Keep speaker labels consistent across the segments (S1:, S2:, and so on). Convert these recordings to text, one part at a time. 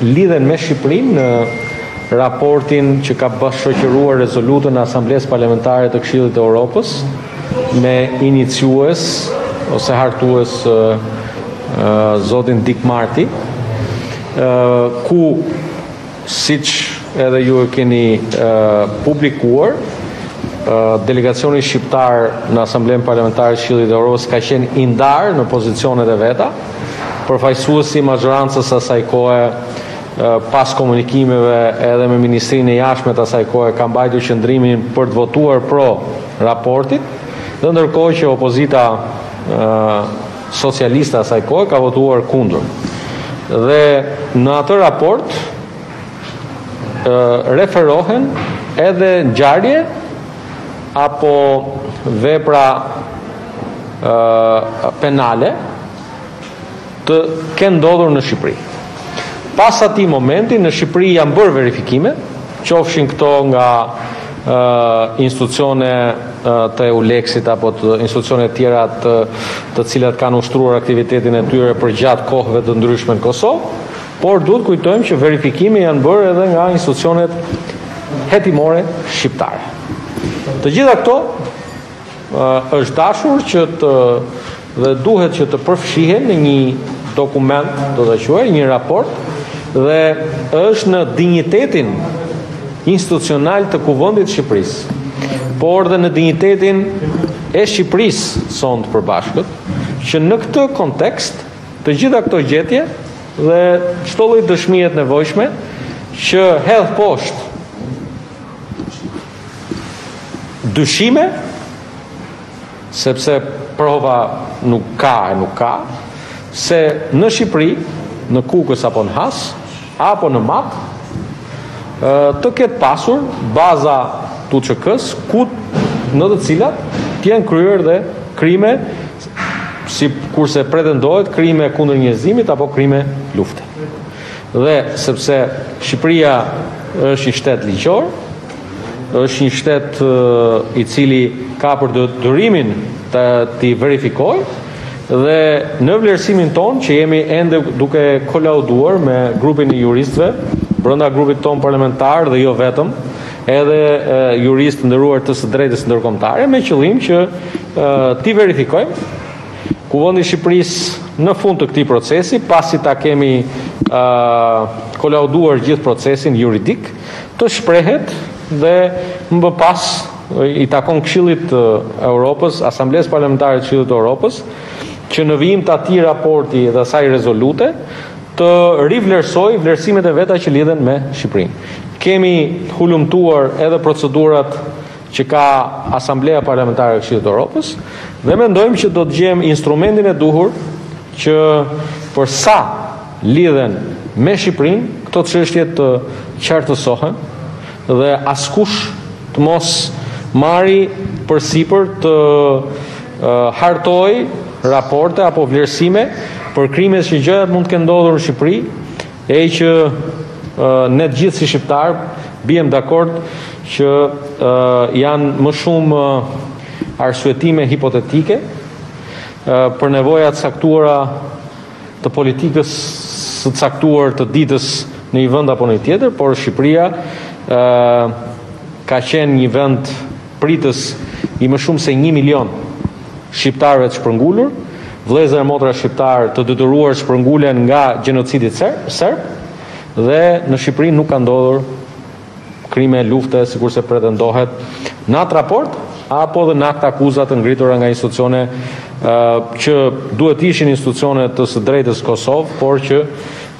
S1: lidhen me Shqipërinë në raportin që ka bashkëshoqëruar rezolutën e Asamblesë Parlamentare të Këshillit të Europës me iniciues ose hartues zotin Dick Marty, ku siç edhe ju e keni publikuar, delegacioni shqiptar në Asamblenë Parlamentare të Këshillit të Europës ka qenë i ndarë në pozicionet e veta. Përfaqësuesi i mazhorancës së asaj kohe, pas komunikimeve edhe me Ministrinë e Jashtme të asaj kohe, ka mbajtur qëndrimin për të votuar pro raportit, dhe ndërkohë që opozita socialiste asaj kohe ka votuar kundër. Dhe në atë raport referohen edhe ngjarje apo vepra penale të kenë ndodhur në Shqipëri. Pas atij momenti në Shqipëri janë bërë verifikime, qofshin këto nga institucione të EULEX-it apo të institucione të tjera të të cilat kanë ushtruar aktivitetin e tyre përgjatë kohëve të ndryshme në Kosovë. Por duhet të kujtojmë që verifikime janë bërë edhe nga institucionet hetimore shqiptare. Të gjitha këto është dashur që të dhe duhet që të përfshihen në një dokument, do ta quaj, një raport dhe është në dinjitetin institucional të Kuvendit të Shqipërisë, por dhe në dinjitetin e Shqipërisë sonë të përbashkët, që në këtë kontekst Të gjitha këto gjetje dhe çdo lloj dëshmie të nevojshme që hedh poshtë dyshime sepse prova nuk ka e nuk ka se në Shqipëri, në Kukës apo në Has, apo në Mat, të ketë pasur baza të UÇK-së ku në të cilat të jenë kryer dhe krime sikurse pretendohet krime kundër njerëzimit apo krime lufte. Dhe sepse Shqipëria është një shtet ligjor, është një shtet i cili ka për detyrim të t'i verifikojë, dhe në vlerësimin tonë që jemi ende duke kolauduar me grupin e juristëve, brenda grupit tonë parlamentar dhe jo vetëm, edhe juristë të nderuar të së drejtës ndërkombëtare me qëllim që t'i verifikojmë Kuvendi i Shqipërisë në fund të këtij procesi, pasi ta kemi kolauduar gjithë procesin juridik, të shprehet dhe më pas i takon Këshillit të Europës, Asamblesë Parlamentare të Këshillit të Europës, që në vijim të atij raporti dhe asaj rezolute, të rivlerësojë vlerësimet e veta që lidhen me Shqipërinë. Kemi hulumtuar edhe procedurat që ka Asambleja Parlamentare e Këshillit të Europës dhe mendojmë që do të gjejmë instrumentin e duhur që për sa lidhen me Shqipërinë, këto çështje të qartësohen dhe askush të mos marrë përsipër të hartojë raporte apo vlerësime për krimet që gjëja mund të kenë ndodhur në Shqipëri, E që ne të gjithë si shqiptarë biem dakord që janë më shumë arsyetime hipotetike për nevoja të caktuara të politikës së caktuar të ditës në një vend apo në një tjetër, por Shqipëria ka qenë një vend pritës i më shumë se një milion shqiptarëve të shpërngulur, vëllezër e motra shqiptarë të detyruar shpërngulen nga gjenocidi serb dhe në Shqipëri nuk kanë ndodhur krime lufte sikurse pretendohet në atë raport apo edhe në aktakuza të ngritura nga institucione që duhet të ishin institucione të së drejtës Kosovë, por që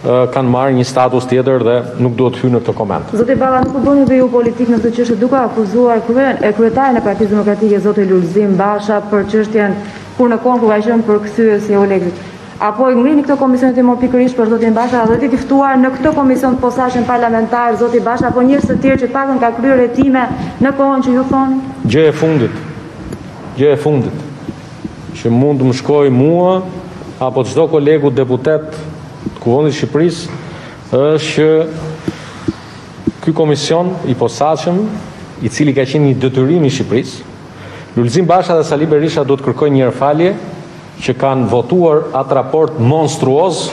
S1: kanë marrë një status tjetër dhe nuk duhet të hyjë në këtë koment.
S2: Zoti Balla nuk po bëni dhe ju politikë në këtë çështje duke akuzuar kryen e kryetarin e Partisë Demokratike zoti Lulzim Basha për çështjen kur në kohën kur ka qenë përkthyes i EULEX-it. A po e ngrini këtë komision hetimor pikërisht për zotin Basha do t'i ftoni në këtë komision të posaçëm parlamentar zoti Basha apo njerëz të tjerë që të paktën kanë kryer hetime në kohën që ju thoni?
S1: Gjë e fundit. Gjë e fundit. që mund të më shkojë mua apo çdo kolegut deputet të Kuvendit të Shqipërisë është që ky komision i posaçëm, i cili ka qenë një detyrim i Shqipërisë, Lulzim Basha dhe Sali Berisha duhet të kërkojnë njëherë falje që kanë votuar atë raport monstruoz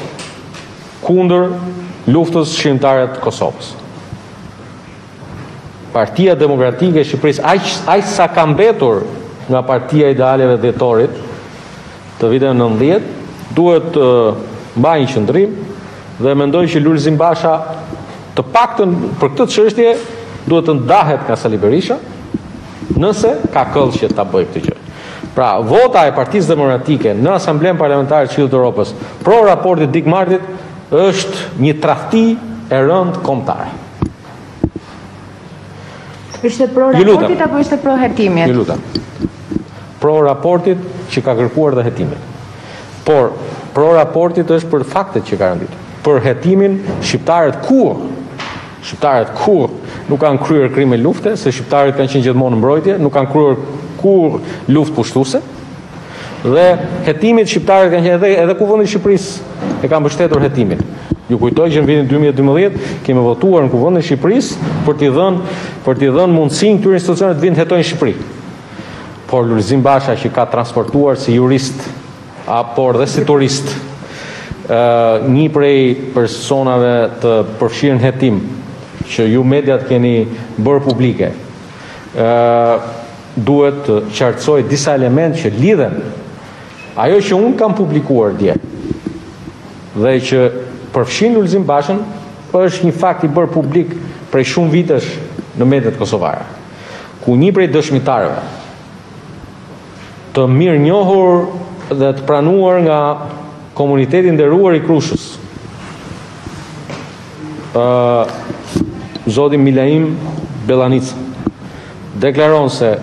S1: kundër luftës çlirimtare të Kosovës. Partia Demokratike e Shqipërisë, aq sa ka mbetur nga partia e idealeve dhjetorit të viteve nëntëdhjetë, duhet të mbajë një qëndrim dhe mendoj që Lulzim Basha të paktën për këtë çështje duhet të ndahet nga Sali Berisha, nëse ka këllqe ta bëjë këtë gjë. Pra, vota e Partisë Demokratike në Asamblenë Parlamentare të Këshillit të Europës pro raportit Dick Martit është një tradhti e rëndë kombëtare.
S2: Ishte pro raportit apo ishte pro hetimit?
S1: Ju lutem. Pro raportit që ka kërkuar dhe hetimit. Por pro raportit është për faktet që ka renditur. Për hetimin shqiptarët kurrë shqiptarët kurrë nuk kanë kryer krime lufte, se shqiptarët kanë qenë gjithmonë në mbrojtje, nuk kanë kryer kurrë luftë pushtuese. Dhe hetimit shqiptarët kanë qenë edhe edhe kuvendi i Shqipërisë e kanë mbështetur hetimin. Ju kujtoj që në vitin 2012 kemi votuar në kuvendin e Shqipërisë për t'i dhënë për t'i dhënë mundësinë këtyre institucioneve të vinë të hetojnë në Shqipëri. Por Lulzim Basha që ka transportuar si jurist, por dhe si turist, një prej personave të përfshirë në hetim që ju mediat keni bërë publike. Duhet të qartësoj disa elementë që lidhen ajo që unë kam publikuar dje dhe që përfshin Lulzim Bashën është një fakt i bërë publik prej shumë vitesh në mediat kosovare, ku një prej dëshmitarëve të mirënjohur dhe të pranuar nga komuniteti i nderuar i Krushës, ë zoti Milaim Bellanica, deklaron se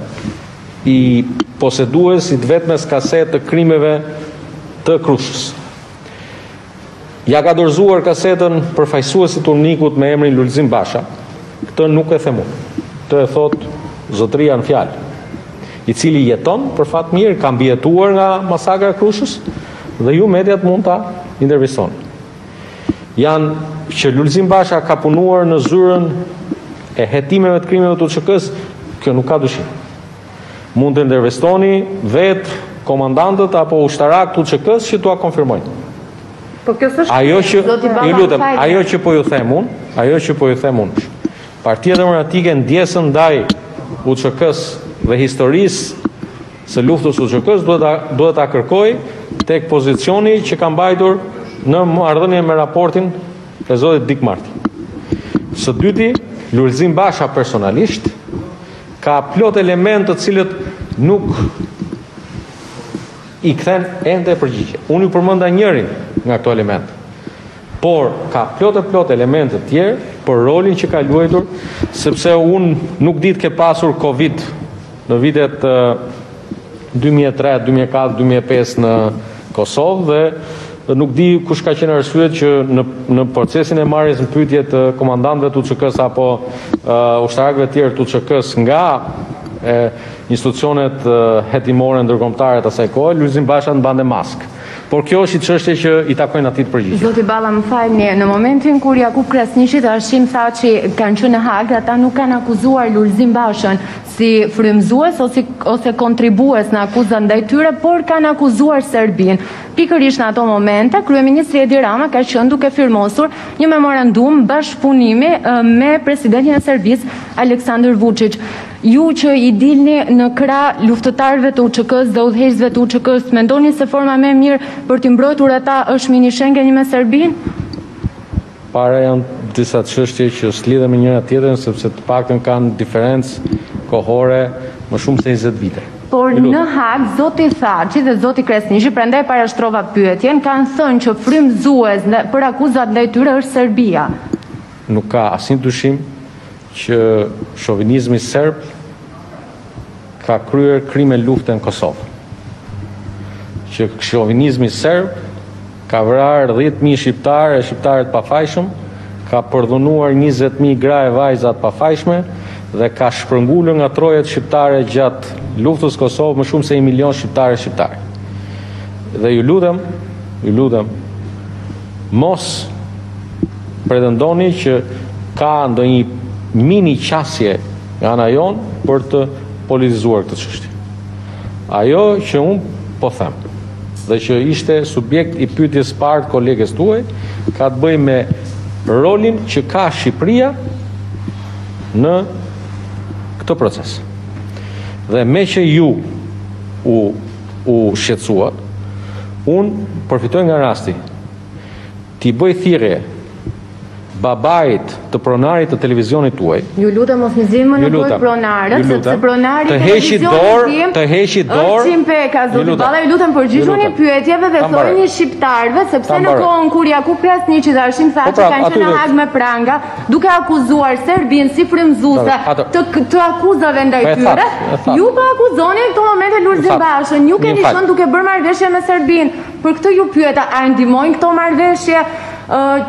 S1: ish posedues i të vetmes kasete të krimeve të Krushës. Ia ka dorëzuar kasetën përfaqësuesit të UNMIK-ut me emrin Lulzim Basha. Këtë nuk e them unë. Këtë e thotë zotëria në fjalë. I cili jeton për fat të mirë, ka mbijetuar nga masakra e Krushës dhe ju mediat mund ta intervistoni. janë që Lulzim Basha ka punuar në zyrën e hetimeve të krimeve të UÇK-së, kjo nuk ka dyshim. Mund të intervistoni vetë komandantët apo ushtarakë të UÇK-së që t'ua konfirmojnë.
S2: Po kjo s'është
S1: ajo që ju lutem, ajo që po ju them unë, ajo që po ju them unë. Partia Demokratike ndjesën ndaj UÇK-së dhe historisë së luftës së UÇK-së duhet ta duhet ta kërkojë tek pozicioni që ka mbajtur në marrëdhënie me raportin e zotit Dik Marti. Së dyti, Lulzim Basha personalisht ka plot elementë të cilëve nuk i kthen ende përgjigje. Unë ju përmenda njërin nga këto elementë. por ka plot e plot elementë të tjerë për rolin që ka luajtur, sepse unë nuk di të ketë pasur Covid në vitet 2003, 2004, 2005 në Kosovë dhe nuk di kush ka qenë arsyeja që në në procesin e marrjes në pyetje të komandantëve të UÇK-së apo uh, ushtarakëve të tjerë të UÇK-së nga e, institucionet hetimore ndërkombëtare të asaj kohe, Lulzim Basha mbante maskë. Por kjo është një çështje që i takojnë atij të përgjigjet.
S2: Zoti Balla më falni, në momentin kur Jakup Krasniqi dhe Hashim Thaçi kanë qenë në Hagë, ata nuk kanë akuzuar Lulzim Bashën si frymëzues ose ose kontribues në akuzat ndaj tyre, por kanë akuzuar Serbinë. Pikërisht në ato momente, kryeministri Edi Rama ka qenë duke firmosur një memorandum bashkëpunimi me presidentin e Serbisë, Aleksandër Vuçiç. Ju që i dilni në krah luftëtarëve të UÇK-së dhe udhëheqësve të UÇK-së, mendoni se forma më e mirë për t'i mbrojtur ata është mini Shengeni me Serbinë?
S1: Para janë disa çështje që s'lidhen me njëra tjetrën sepse të paktën kanë diferencë kohore më shumë se njëzet vite.
S2: Por në Hagë zoti Thaçi dhe zoti Krasniqi, prandaj e parashtrova pyetjen, kanë thënë që frymëzues për akuzat ndaj tyre është Serbia.
S1: Nuk ka asnjë dyshim që shovinizmi serb ka kryer krime lufte në Kosovë, që shovinizmi serb ka vrarë 10.000 shqiptarë e shqiptare të pafajshëm, ka përdhunuar 20.000 gra e vajza të pafajshme dhe ka shpërngulur nga trojet shqiptare gjatë luftës Kosovë më shumë se një milion shqiptarë e shqiptare. Dhe ju lutem, ju lutem, mos Pretendoni që ka ndonjë mini qasje nga ana jonë për të politizuar këtë çështje. Ajo që unë po them dhe që ishte subjekt i pyetjes së parë të koleges tuaj ka të bëjë me rolin që ka Shqipëria në këtë proces. Dhe meqë ju u, u shqetësuat, unë përfitoj nga rasti T'i bëj thirrje babait të pronarit të televizionit tuaj.
S2: Ju lutem mos më zini më
S1: në
S2: gojë pronarët, sepse pronari i televizionit tim
S1: të heqë dorë,
S2: është Çim
S1: Peka,
S2: zoti Balla, ju lutem përgjigjuni pyetjeve dhe thojini shqiptarëve sepse në kohën kur Jakup Krasniqi dhe
S1: Hashim
S2: Thaçi po
S1: pra,
S2: kanë qenë në Hagë me pranga, duke akuzuar Serbinë si frymëzuese të akuzave ndaj
S1: po
S2: tyre, ju po akuzoni në këtë moment Lulzim Bashën, ju keni qenë duke bërë marrëveshje me Serbinë. Për këtë ju pyeta, a e ndihmojnë këto marrëveshje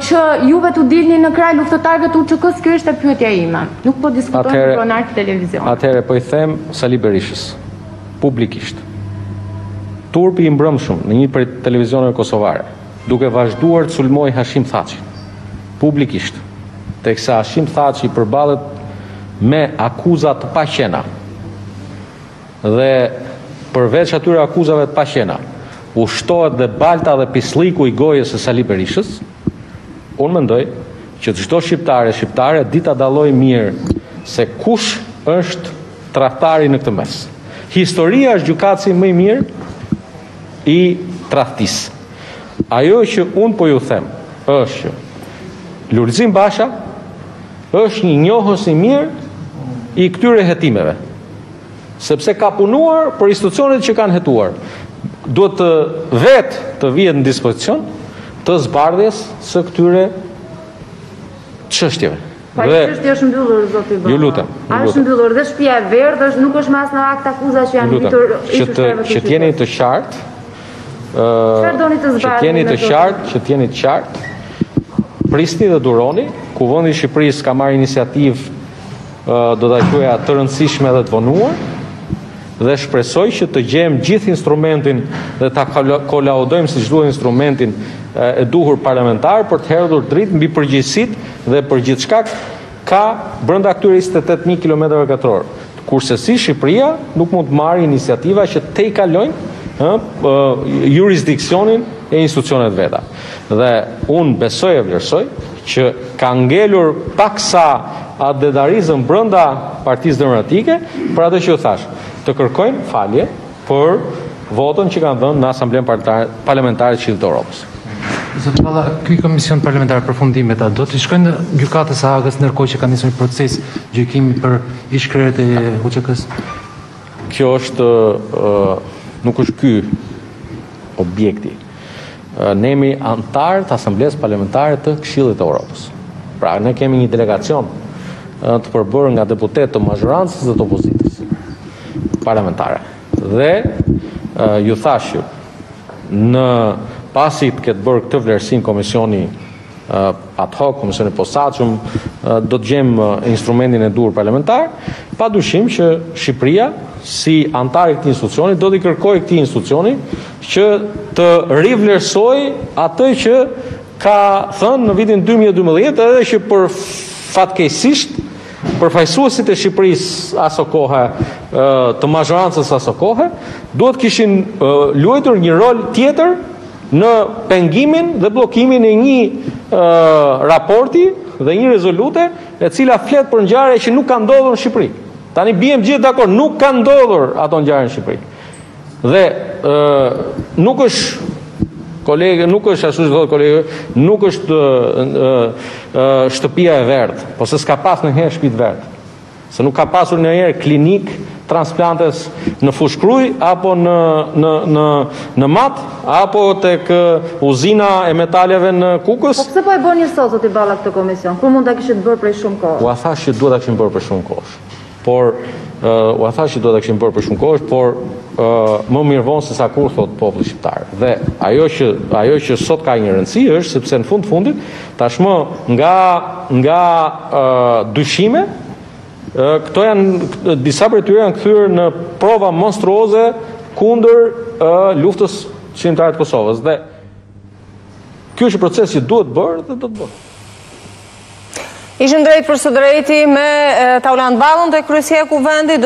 S2: që juve t'u dilni në krah luftëtarëve të UÇK-së? Kjo ishte pyetja ime. Nuk po diskutojmë për pronar të televizionit.
S1: Atëherë po i them Sali Berishës publikisht. Turpi i mbrëmshëm në një prej televizioneve kosovare, duke vazhduar të sulmojë Hashim Thaçin publikisht, teksa Hashim Thaçi përballet me akuza të paqena. Dhe përveç atyre akuzave të paqena, u shtohet dhe balta dhe pislliku i gojës së Sali Berishës. Unë mendoj që çdo shqiptar e shqiptare di ta dallojë mirë se kush është tradhtari në këtë mes. Historia është gjykatësi më i mirë i tradhtisë. Ajo që unë po ju them është që Lulzim Basha është një njohës i mirë i këtyre hetimeve. sepse ka punuar për institucionet që kanë hetuar. Duhet vetë të vihet në dispozicion të zbardhjes së këtyre çështjeve.
S2: Pa dhe... çështja është mbyllur zoti Balla.
S1: Ju lutem.
S2: A është mbyllur dhe shtëpia e verdhë është nuk është as në aktakuza që janë mbytur
S1: që të që të jeni të qartë.
S2: Ë Çfarë doni të zbardhni?
S1: Që të jeni të qartë, që të jeni të qartë. Prisni dhe duroni, Kuvendi i Shqipërisë ka marrë iniciativë Do ta quaja të rëndësishme dhe të vonuar dhe shpresoj që të gjejmë gjithë instrumentin dhe ta kolaudojmë siç duhet instrumentin e duhur parlamentar për të hedhur dritë mbi përgjegjësitë dhe për gjithçka ka brenda këtyre 28000 kilometrave katrorë. Kurrsesi Shqipëria nuk mund të marrë iniciativa që tejkalojnë ë, jurisdiksionin e institucionet e veta. Dhe unë besoj e vlerësoj që ka ngelur paksa atdhetarizëm brenda Partisë Demokratike për atë që ju thashë, të kërkojnë falje për votën që kanë dhënë në Asamblenë Parlamentare të Këshillit të Europës.
S3: Zoti Balla, ky komision parlamentar përfundimet a do t'i shkojnë Gjykatës së Hagës ndërkohë që ka nisur një proces gjykimi për ish-krerët e UÇK-së?
S1: Kjo është nuk është ky objekti. Ne jemi anëtarë të Asamblesë Parlamentare të Këshillit të Europës. Pra, ne kemi një delegacion të përbërë nga deputetë të mazhorancës dhe të opozitës parlamentare. Dhe ju thashë, në pasi të ketë bërë këtë vlerësim komisioni ad hoc, komisioni i posaçëm, do të gjejmë instrumentin e duhur parlamentar, pa dyshim që Shqipëria, si anëtare e këtij institucioni, do t'i kërkojë këtij institucioni që të rivlerësojë atë që ka thënë në vitin 2012 edhe që për fatkeqësisht përfaqësuesit e Shqipërisë asokohe të mazhorancës asokohe, duhet kishin luajtur një rol tjetër në pengimin dhe bllokimin e një raporti dhe një rezolute e cila flet për ngjarje që nuk kanë ndodhur në Shqipëri. Tani biem gjithë dakord, nuk kanë ndodhur ato ngjarje në Shqipëri. Dhe ë nuk është kolegë, nuk është ashtu si thotë kolegu, nuk është ë ë shtëpia e verdhë, pse s'ka pas ndonjëherë shtëpi të verdhë. Se nuk ka pasur ndonjëherë klinikë transplantes në Fushë-Krujë apo në në në në Mat apo tek uzina e metaleve në Kukës.
S2: Po pse po e bëni sot zoti Balla këtë komision, kur mund ta kishit bërë prej shumë
S1: kohësh? Ua thashë që duhet ta kishim bërë prej shumë kohësh. Por uh, ua thashë që duhet ta kishim bërë prej shumë kohësh, por uh, më mirë vonë sesa kurrë thotë populli shqiptar. Dhe ajo që ajo që sot ka një rëndësi është sepse në fund fundit Tashmë nga nga dyshime këto janë disa prej tyre janë kthyer në prova monstruoze kundër luftës çlirimtare të Kosovës dhe ky është proces që duhet bërë dhe do të bëhet.
S4: Ishim drejt përsëdrejti me Taulant Ballën te kryesia e kuvendit